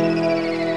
Música